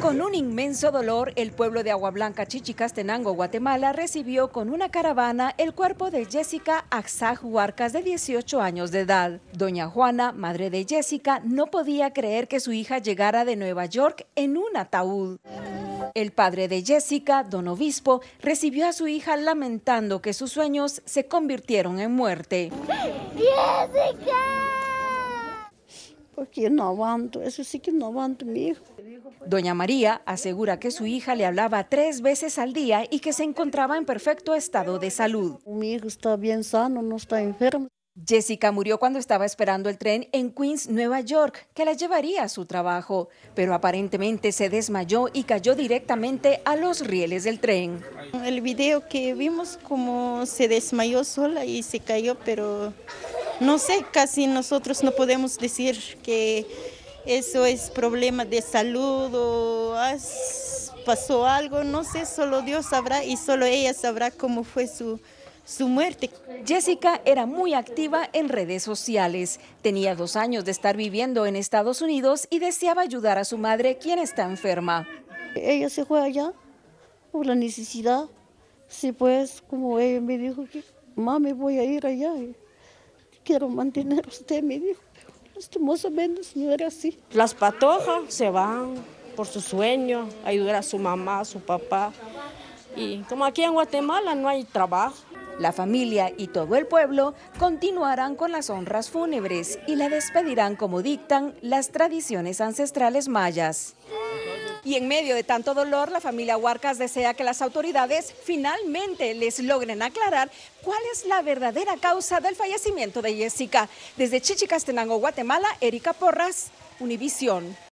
Con un inmenso dolor, el pueblo de Agua Blanca, Chichicastenango, Guatemala, recibió con una caravana el cuerpo de Jessica Axaj Huarcas, de 18 años de edad. Doña Juana, madre de Jessica, no podía creer que su hija llegara de Nueva York en un ataúd. El padre de Jessica, don Obispo, recibió a su hija lamentando que sus sueños se convirtieron en muerte. ¡Jessica! Porque no aguanto, eso sí que no aguanto, mi hijo. Doña María asegura que su hija le hablaba tres veces al día y que se encontraba en perfecto estado de salud. Mi hijo está bien sano, no está enfermo. Jessica murió cuando estaba esperando el tren en Queens, Nueva York, que la llevaría a su trabajo, pero aparentemente se desmayó y cayó directamente a los rieles del tren. El video que vimos como se desmayó sola y se cayó, pero no sé, casi nosotros no podemos decir que eso es problema de salud o pasó algo, no sé, solo Dios sabrá y solo ella sabrá cómo fue su, su muerte. Jessica era muy activa en redes sociales. Tenía dos años de estar viviendo en Estados Unidos y deseaba ayudar a su madre, quien está enferma. Ella se fue allá por la necesidad. Sí, pues, como ella me dijo que, mami, voy a ir allá. Quiero mantener a usted, me dijo. Lastimosamente no era así. Las patojas se van por su sueño, ayudar a su mamá, a su papá. Y como aquí en Guatemala no hay trabajo. La familia y todo el pueblo continuarán con las honras fúnebres y la despedirán como dictan las tradiciones ancestrales mayas. Y en medio de tanto dolor, la familia Huarcas desea que las autoridades finalmente les logren aclarar cuál es la verdadera causa del fallecimiento de Jessica. Desde Chichicastenango, Guatemala, Erika Porras, Univisión.